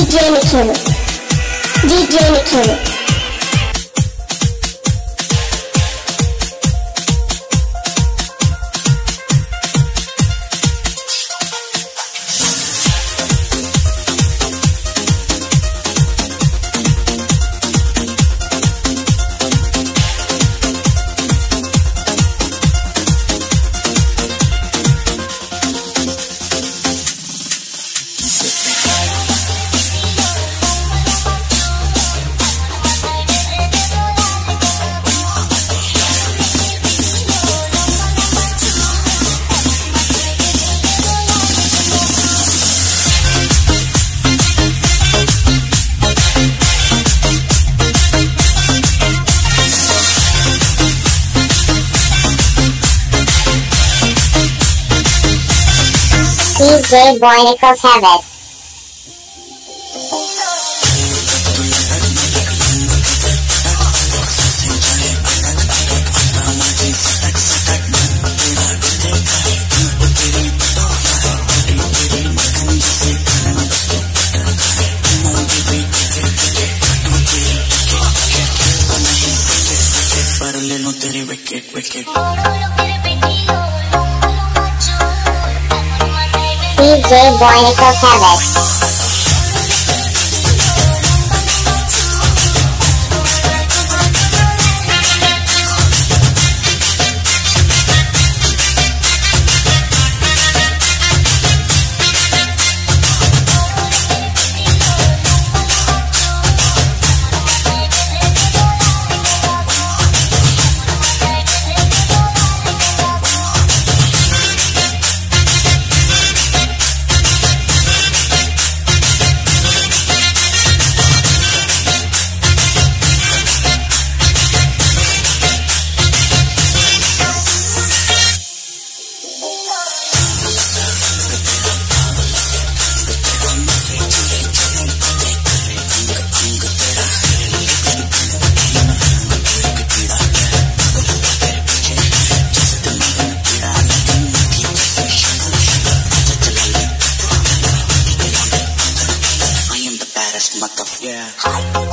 DJ Nikhil. DJ Nikhil. DJ Boy Nichols have it. Paralelo तेरे wicked wicked DJ Boy Nichols have Motherfucker. Yeah.